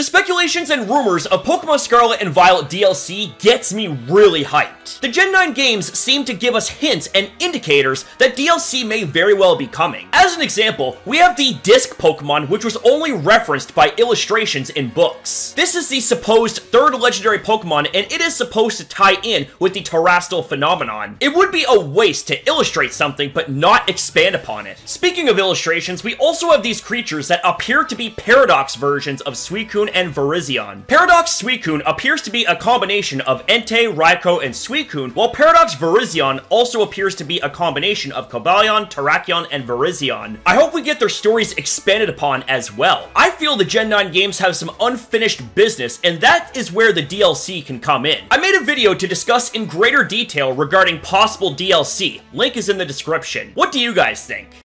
The speculations and rumors of Pokemon Scarlet and Violet DLC gets me really hyped. The Gen 9 games seem to give us hints and indicators that DLC may very well be coming. As an example, we have the Disc Pokemon which was only referenced by illustrations in books. This is the supposed third legendary Pokemon and it is supposed to tie in with the Terastal phenomenon. It would be a waste to illustrate something but not expand upon it. Speaking of illustrations, we also have these creatures that appear to be Paradox versions of Suicune And Virizion. Paradox Suicune appears to be a combination of Entei, Raikou, and Suicune, while Paradox Virizion also appears to be a combination of Cobalion, Terrakion, and Virizion. I hope we get their stories expanded upon as well. I feel the Gen 9 games have some unfinished business, and that is where the DLC can come in. I made a video to discuss in greater detail regarding possible DLC. Link is in the description. What do you guys think?